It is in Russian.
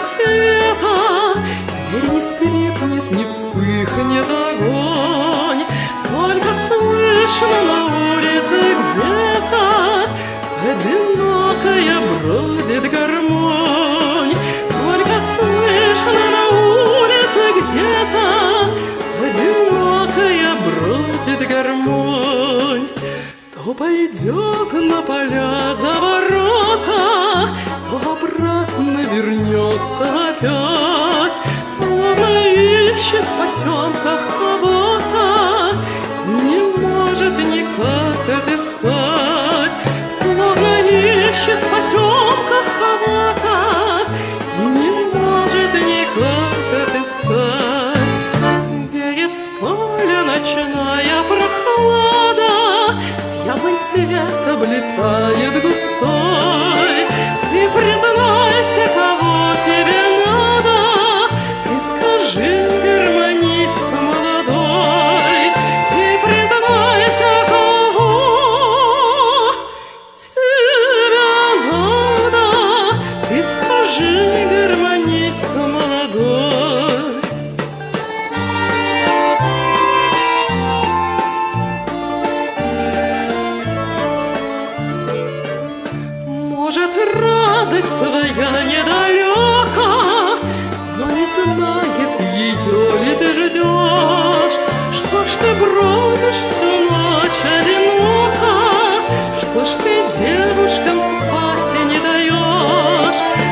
света. Дверь не скрипнет, не вспыхнет огонь, Только слышно на улице где-то Одинокая бродит гармонь. Только слышно на улице где-то Одинокая бродит гармонь. То пойдет на поля за ворота, ищет в потемках кого-то И не может никак отыскать, Словно ищет в потемках кого-то И не может никак отыскать. Веет с поля ночная прохлада, С яблонь цвет облетает густой. Ты признайся, Может, радость твоя недалека, Но не знает ее ли ты ждешь. Что ж ты бродишь всю ночь одиноко, Что ж ты девушкам спать не даешь?